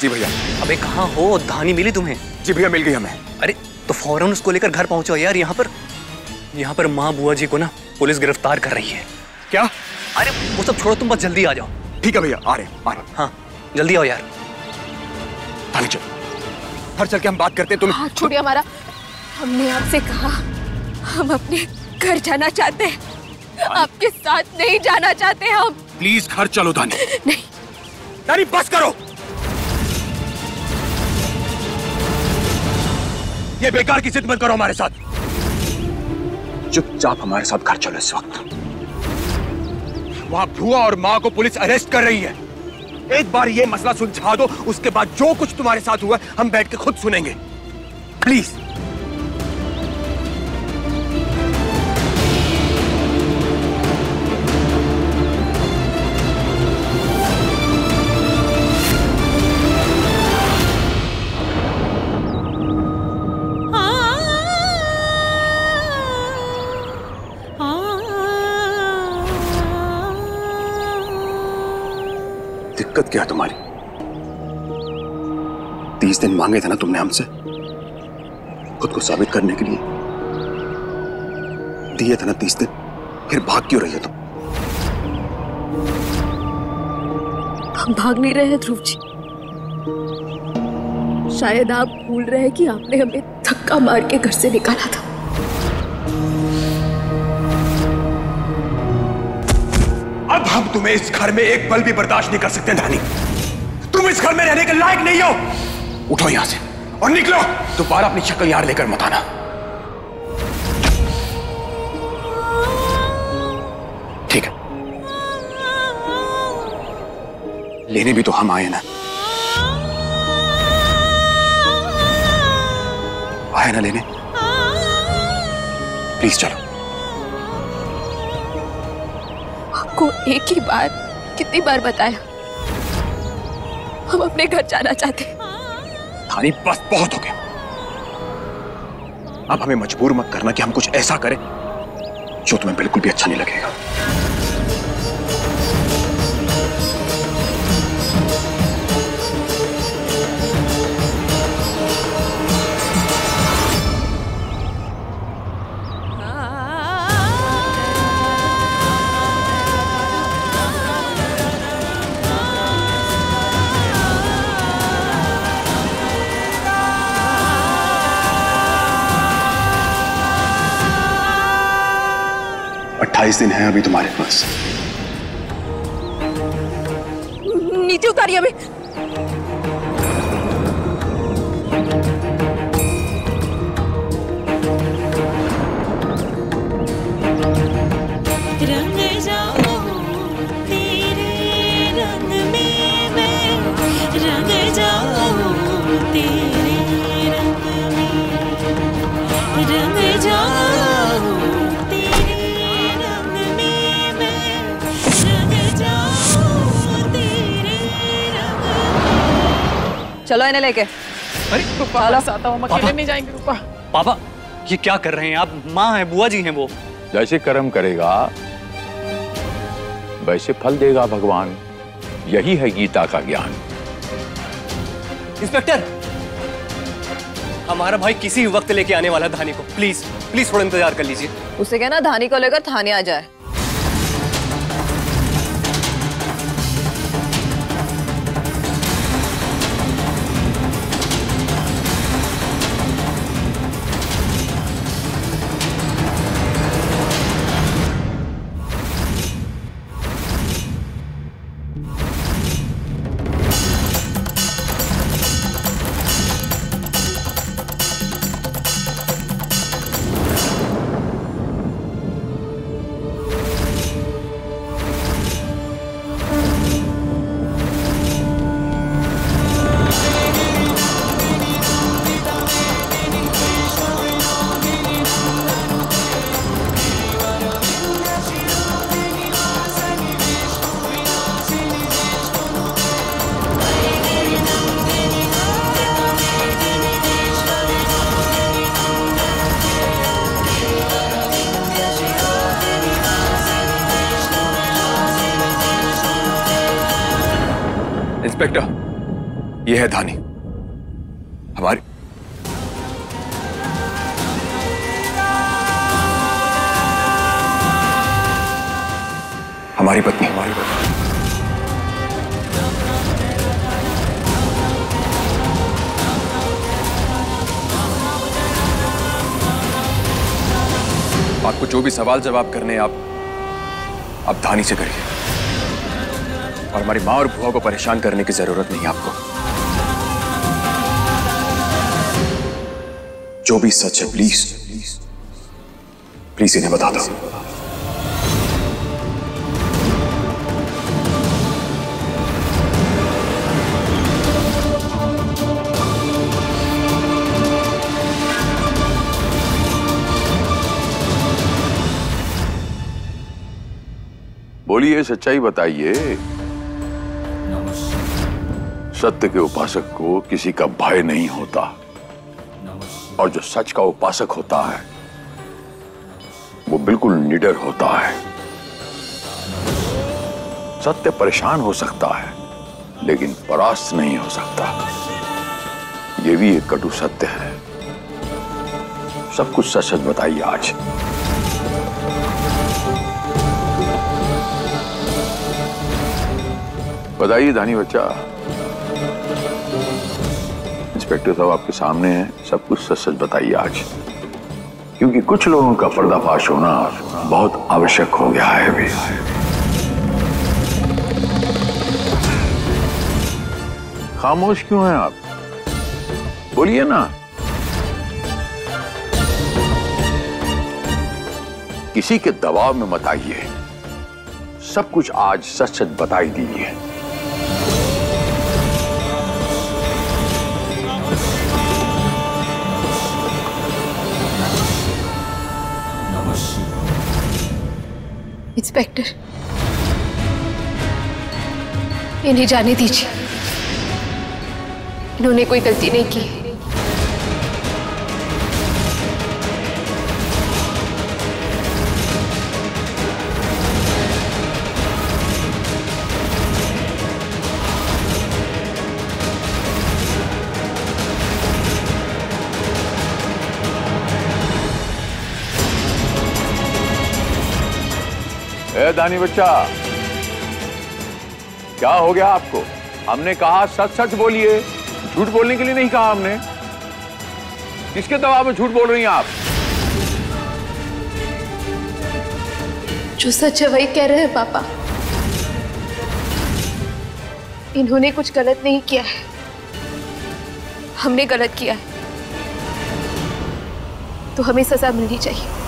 जी भैया। अबे कहाँ हो? धानी मिली तुम्हें? जी भैया मिल गई हमें। अरे तो फ़ौरन उसको लेकर घर पहुंचो यार यहाँ पर। यहाँ पर माँ बुआ जी को ना पुलिस गिरफ़्तार कर रही है। क्या? अरे वो सब छोड़ो तुम बस जल्दी आ जाओ। ठीक है भैया आ रहे आ रहे हाँ। जल्दी आओ यार। थाने चल घर चल के हम बात करते हैं तुम हाथ छोड़िए हमारा। हमने आपसे कहा हम अपने घर जाना चाहते हैं। आपके साथ नहीं जाना चाहते हम। प्लीज़ घर चलो धानी। नहीं। धानी बस करो। ये बेकार की जिद मत करो हमारे साथ। चुपचाप हमारे साथ घर चलो इस वक्त। वहाँ भुआ और माँ को पुलिस अरेस्ट कर रही है। एक बार ये मसला सुलझा दो, उसके बाद जो कुछ तुम्हारे साथ हुआ, हम बैठ के खुद सुनेंगे। प्लीज़। दिक्कत क्या है तुम्हारी? तीस दिन मांगे थे ना तुमने हमसे? खुद को साबित करने के लिए। दिए थे ना तीस दिन, फिर भाग क्यों रही है तुम? हम भाग नहीं रहे हैं, ध्रुव जी। शायद आप भूल रहे हैं कि आपने हमें धक्का मार के घर से निकाला था। अब हम तुम्हें इस घर में एक पल भी बर्दाश्त नहीं कर सकते धानी तुम इस घर में रहने के लायक नहीं हो। उठो यहाँ से और निकलो। दोबारा अपनी शक्ल यार लेकर मत आना। ठीक है। लेने भी तो हम आए ना। आए ना लेने? प्लीज़ चलो। आपको एक ही बार कितनी बार बताया? हम अपने घर जाना चाहते। थानी, बस बहुत हो गया। अब हमें मजबूर मत करना कि हम कुछ ऐसा करें जो तुम्हें बिल्कुल भी अच्छा नहीं लगेगा। अट्ठाईस दिन है अभी तुम्हारे पास। नीचे उतारिए हमें। चलो इन्हें लेके। अरे आता हूँ अकेले नहीं जाएँगे रूपा। पापा ये क्या कर रहे हैं आप? माँ है बुआ जी हैं वो। जैसे कर्म करेगा वैसे फल देगा भगवान। यही है गीता का ज्ञान। इंस्पेक्टर हमारा भाई किसी वक्त लेके आने वाला धानी को। प्लीज़ प्लीज़ थोड़ा इंतज़ार कर लीजिए। उसे कहना धानी को लेकर थाने आ जाए। आपको जो भी सवाल जवाब करने आप धानी से करिए। और हमारी माँ और भुआ को परेशान करने की ज़रूरत नहीं आपको। जो भी सच है प्लीज़ प्लीज़ इन्हें बता दो। बोलिए, सच्चाई बताइए। सत्य के उपासक को किसी का भय नहीं होता। और जो सच का उपासक होता है, वो बिल्कुल निडर होता है। सत्य परेशान हो सकता है, लेकिन परास्त नहीं हो सकता। ये भी एक कटु सत्य है। सब कुछ सच सच बताइए आज। बताइए धानी बच्चा। इंस्पेक्टर साहब आपके सामने है, सब कुछ सच सच बताइए आज। क्योंकि कुछ लोगों का पर्दाफाश होना बहुत आवश्यक हो गया है अभी। खामोश क्यों हैं आप? बोलिए ना। किसी के दबाव में मत आइए। सब कुछ आज सच सच बताई दीजिए। इंस्पेक्टर। इन्हें जाने दीजिए। इन्होंने कोई गलती नहीं की। ए दानी बच्चा। क्या हो गया आपको? हमने कहा सच सच बोलिए। झूठ बोलने के लिए नहीं कहा हमने। किसके दबाव में झूठ बोल रही हैं आप? जो सच है, वही कह रहे हैं, पापा। इन्होंने कुछ गलत नहीं किया है। हमने गलत किया है। तो हमें सजा मिलनी चाहिए।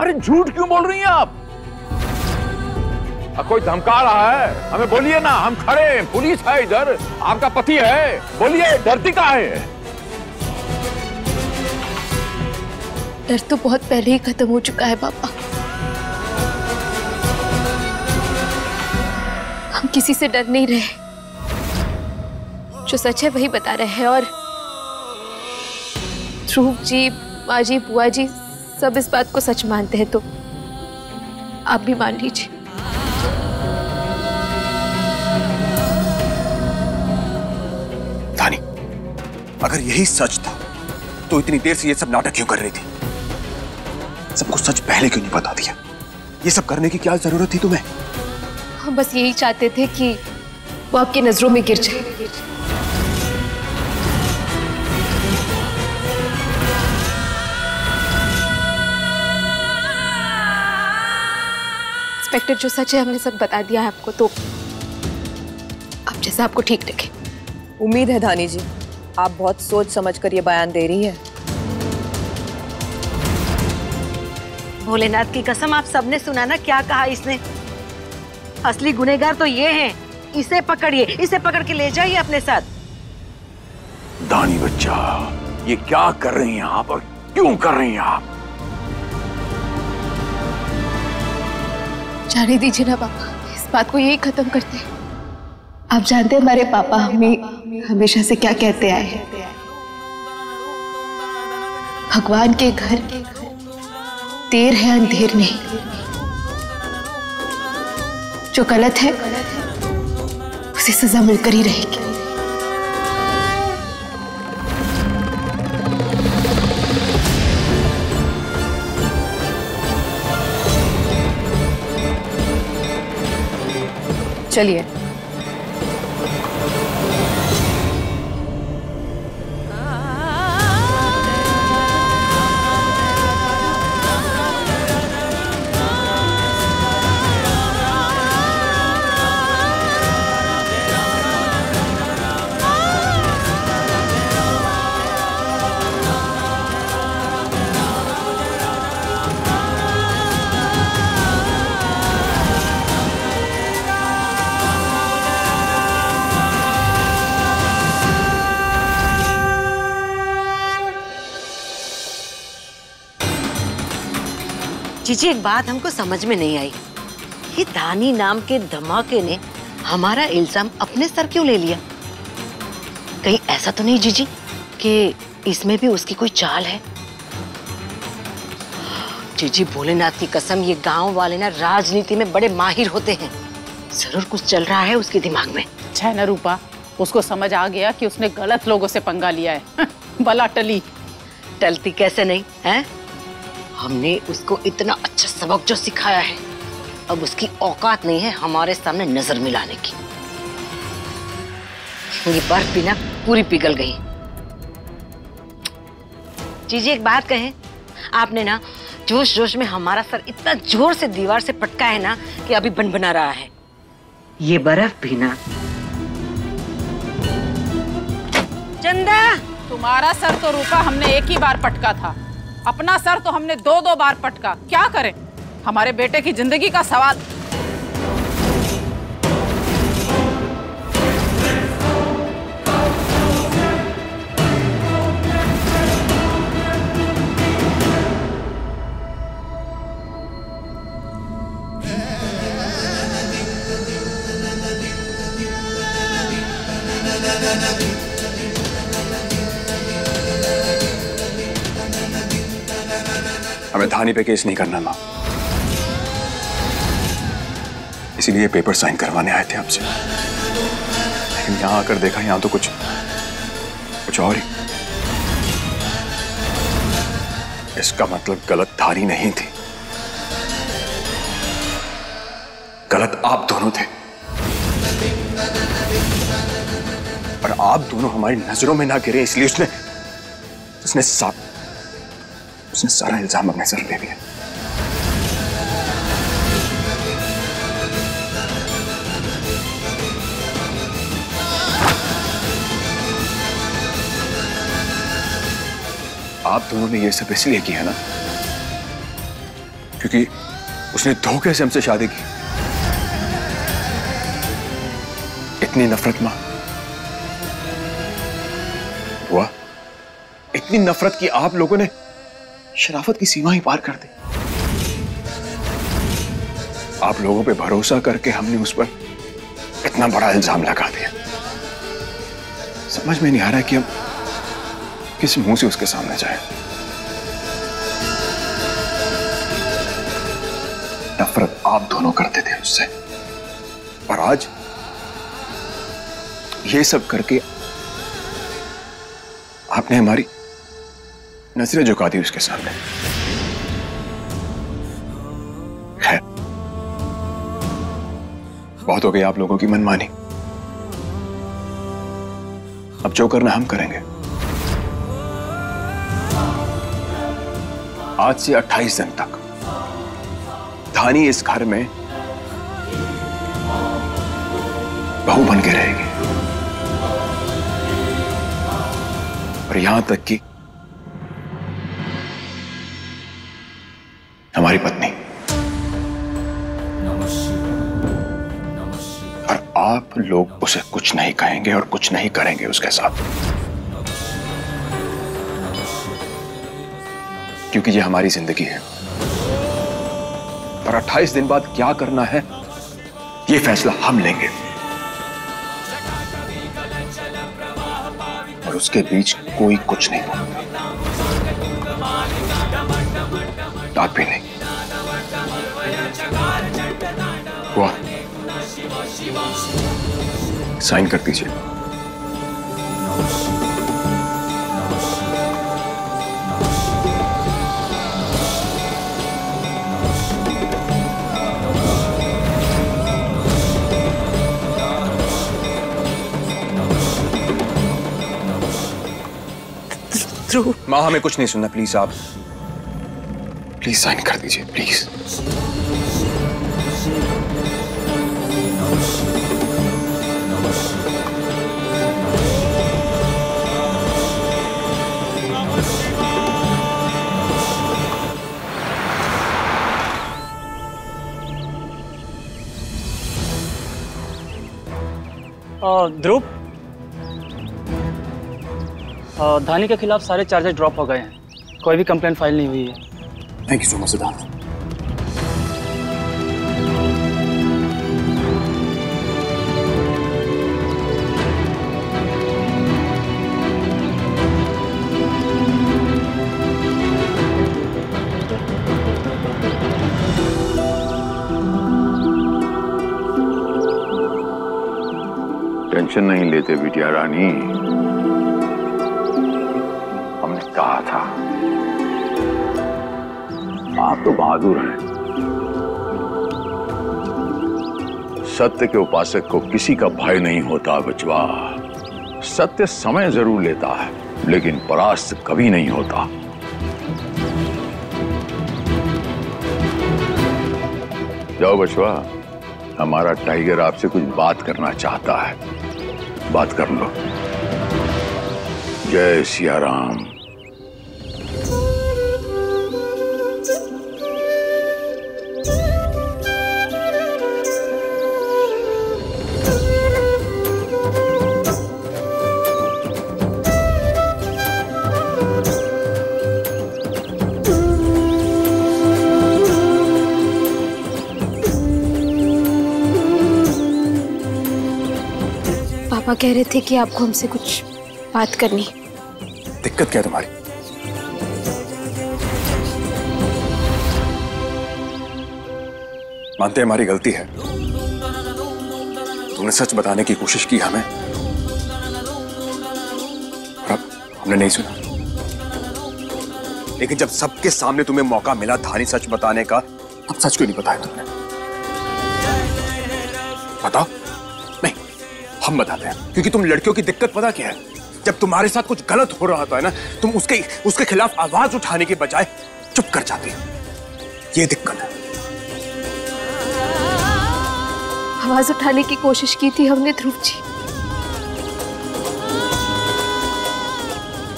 अरे झूठ क्यों बोल रही हैं आप? आ, कोई धमका रहा है? हमें बोलिए ना हम खड़े हैं पुलिस है इधर आपका पति है बोलिए डरती का है। डर तो बहुत पहले ही खत्म हो चुका है पापा। हम किसी से डर नहीं रहे। जो सच है वही बता रहे हैं और ध्रुव जी माँ जी बुआ जी सब इस बात को सच मानते हैं तो आप भी मान लीजिए। धानी अगर यही सच था तो इतनी देर से ये सब नाटक क्यों कर रही थी? सबको सच पहले क्यों नहीं बता दिया? ये सब करने की क्या ज़रूरत थी तुम्हें? हम बस यही चाहते थे कि वो आपकी नज़रों में गिर जाए। इंस्पेक्टर जो सच है हमने सब बता दिया है आपको तो अब जैसा आपको ठीक लगे उम्मीद है धानी जी आप बहुत सोच समझ कर ये बयान दे रही है। भोलेनाथ की कसम आप सबने सुना ना क्या कहा इसने? असली गुनेगार तो ये हैं इसे पकड़िए इसे पकड़ के ले जाइए अपने साथ। दानी बच्चा ये क्या कर रही हैं आप और क्यों कर रही हैं आप? जाने दीजिए ना पापा। इस बात को यही खत्म करते हैं। आप जानते हैं हमारे पापा हमें हमेशा से क्या कहते आए हैं? भगवान के घर देर है, अंधेर नहीं। जो गलत है, उसे सजा मिलकर ही रहेगी। चलिए। जीजी एक बात हमको समझ में नहीं आई। ये दानी नाम के धमाके ने हमारा इल्ज़ाम अपने सर क्यों ले लिया? कहीं ऐसा तो नहीं जीजी कि इसमें भी उसकी कोई चाल है? जीजी भोलेनाथ की कसम ये गाँव वाले ना राजनीति में बड़े माहिर होते हैं। ज़रूर कुछ चल रहा है उसके दिमाग में। है ना रूपा उसको समझ आ गया कि उसने गलत लोगों से पंगा लिया है। बला टली। टलती कैसे नहीं है? हमने उसको इतना अच्छा सबक जो सिखाया है अब उसकी औकात नहीं है हमारे सामने नज़र मिलाने की। ये बर्फ़ भी ना पूरी पिघल गई। जीजी एक बात कहें आपने ना जोश जोश में हमारा सर इतना ज़ोर से दीवार से पटका है ना कि अभी बन बना रहा है। ये बर्फ़ भी ना। चंदा तुम्हारा सर तो रूपा हमने एक ही बार पटका था। अपना सर तो हमने दो दो बार पटका। क्या करें? हमारे बेटे की ज़िंदगी का सवाल। धानी पे केस नहीं करना माँ इसीलिए पेपर साइन करवाने आए थे आपसे। लेकिन यहाँ आकर देखा यहाँ तो कुछ कुछ और ही। इसका मतलब गलत धारी नहीं थी। गलत आप दोनों थे। और आप दोनों हमारी नज़रों में ना गिरे इसलिए उसने उसने सा, उसने सारा इल्ज़ाम अपने सर ले लिया आप दोनों ने ये सब इसलिए किया ना, क्योंकि उसने धोखे से हमसे शादी की। इतनी नफरत माँ। हुआ? इतनी नफरत की आप लोगों ने शराफत की सीमा ही पार कर दी। आप लोगों पे भरोसा करके हमने उस पर इतना बड़ा इल्ज़ाम लगा दिया। समझ में नहीं आ रहा कि हम किस मुँह से उसके सामने जाए। नफरत आप दोनों करते थे उससे। और आज ये सब करके आपने हमारी नज़रें झुका दी उसके सामने। खैर, बहुत हो गई आप लोगों की मनमानी। अब जो करना हम करेंगे। आज से 28 दिन तक, धानी इस घर में बहू बन के रहेगी। और यहाँ तक कि हमारी पत्नी। और आप लोग उसे कुछ नहीं कहेंगे और कुछ नहीं करेंगे उसके साथ। क्योंकि ये हमारी ज़िंदगी है। और 28 दिन बाद क्या करना है, ये फैसला हम लेंगे। और उसके बीच कोई कुछ नहीं बोलेगा दांत भी नहीं। साइन कर दीजिए। माँ हमें कुछ नहीं सुनना प्लीज़ आप। प्लीज़ साइन कर दीजिए प्लीज़ ध्रुव? धानी के खिलाफ सारे चार्जेस ड्रॉप हो गए हैं। कोई भी कंप्लेंट फ़ाइल नहीं हुई है। Thank you so much Siddharth. Tension नहीं लेते बिटिया रानी। हमने कहा था। आप तो बहादुर हैं। सत्य के उपासक को किसी का भय नहीं होता, बचवा। सत्य समय ज़रूर लेता है, लेकिन परास्त कभी नहीं होता। जाओ बचवा, हमारा टाइगर आपसे कुछ बात करना चाहता है। बात कर लो। जय सिया राम पापा कह रहे थे कि आपको हमसे कुछ बात करनी दिक्कत क्या तुम्हारी? मानते हमारी गलती है। तुमने सच बताने की कोशिश की हमें। अब हमने नहीं सुना। लेकिन जब सबके सामने तुम्हें मौका मिला धानी सच बताने का, अब सच क्यों नहीं बताया तुमने? बताओ। हम बताते हैं क्योंकि तुम लड़कियों की दिक्कत पता क्या है? जब तुम्हारे साथ कुछ गलत हो रहा होता है ना, तुम उसके उसके खिलाफ आवाज़ उठाने के बजाय चुप कर जाती हो। ये दिक्कत है। आवाज़ उठाने की कोशिश की थी हमने, ध्रुव जी।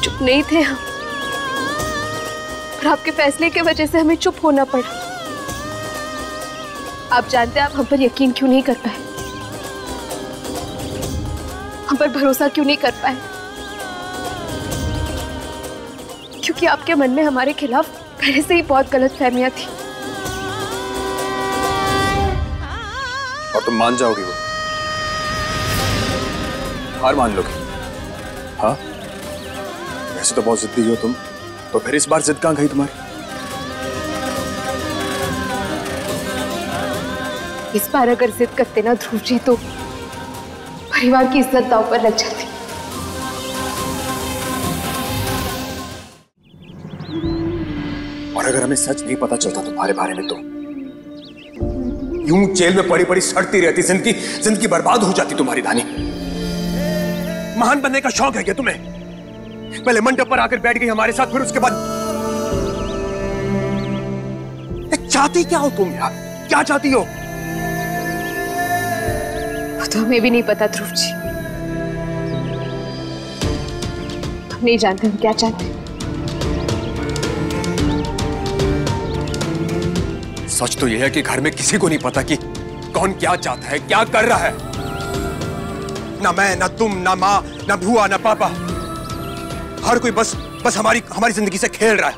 चुप नहीं थे हम। और आपके फैसले की वजह से हमें चुप होना पड़ा। आप जानते हैं, आप हम पर यकीन क्यों नहीं कर पाए? हम पर भरोसा क्यों नहीं कर पाए? क्योंकि आपके मन में हमारे खिलाफ पहले से ही बहुत गलत फहमियाँ थी। और तुम मान जाओगी वो? हार मान लोगे। हाँ? वैसे तो बहुत जिद्दी हो तुम तो फिर इस बार जिद कहाँ गई तुम्हारी? इस बार अगर जिद करते ना ध्रुव जी तो परिवार की इज़्ज़त दाव पर लग जाती। और अगर हमें सच नहीं पता चलता तुम्हारे बारे में तो? यूँ जेल में पड़ी पड़ी सड़ती रहती, ज़िंदगी ज़िंदगी बर्बाद हो जाती तुम्हारी धानी महान बनने का शौक है क्या तुम्हें? पहले मंडप पर आकर बैठ गई हमारे साथ, फिर उसके बाद चाहती क्या हो तुम यार? क्या चाहती हो? वो तो हमें भी नहीं पता, ध्रुव जी। हम नहीं जानते, हम क्या चाहते सच तो यह है कि घर में किसी को नहीं पता कि कौन क्या चाहता है, क्या कर रहा है। ना मैं, ना तुम, ना माँ, ना भुआ ना पापा। हर कोई बस बस हमारी हमारी ज़िंदगी से खेल रहा है।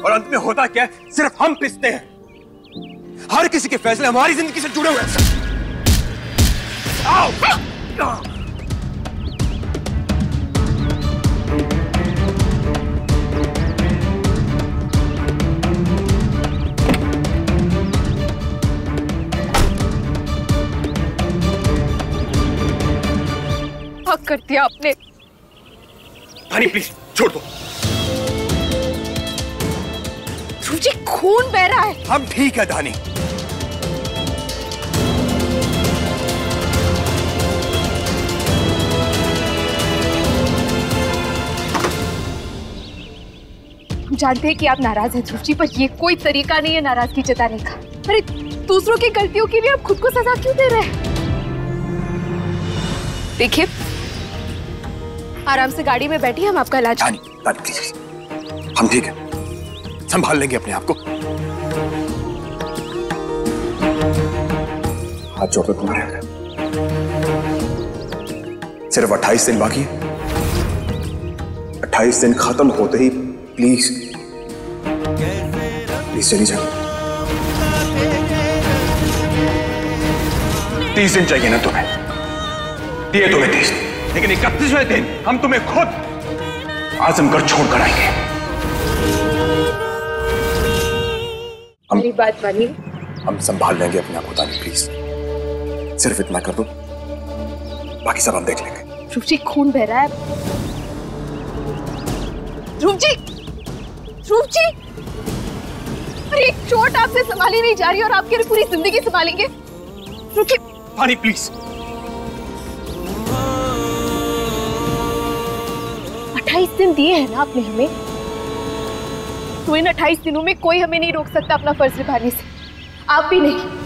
और अंत में होता क्या है, सिर्फ़ हम पिसते हैं। हर किसी के फैसले हमारी ज़िंदगी से जुड़े हुए हैं। कर दिया आपने। पानी प्लीज़ छोड़ दो। ध्रुव जी खून बह रहा है। हम ठीक है धानी। हम जानते हैं कि आप नाराज़ हैं, ध्रुव जी, पर ये कोई तरीका नहीं है नाराज़गी जताने का। अरे, दूसरों की गलतियों की भी आप खुद को सजा क्यों दे रहे हैं? देखिए, आराम से गाड़ी में बैठिए, हम आपका इलाज हम ठीक है। संभाल लेंगे अपने आप को। हाथ जोड़ो तुम्हारे सिर्फ़ 28 दिन बाकी है। 28 दिन खत्म होते ही प्लीज़। प्लीज़ चली जाओ तीस दिन चाहिए ना तुम्हें। दिए तुम्हें तीस। लेकिन इकतीसवें दिन हम तुम्हें खुद आजमगढ़ छोड़कर आएँगे। मेरी बात मानिए। हम संभाल लेंगे अपने आप को तानी प्लीज़ सिर्फ़ इतना कर दो। बाकी सब हम देख लेंगे। ध्रुव जी खून बह रहा है। ध्रुव जी ध्रुव जी! अरे एक चोट आपसे संभाली नहीं जा रही और आपकी पूरी ज़िंदगी संभालेंगे। रुकिए प्लीज़ अट्ठाईस दिन दिए हैं ना आपने हमें। तो इन अट्ठाईस दिनों में कोई हमें नहीं रोक सकता अपना फ़र्ज़ निभाने से। आप भी नहीं।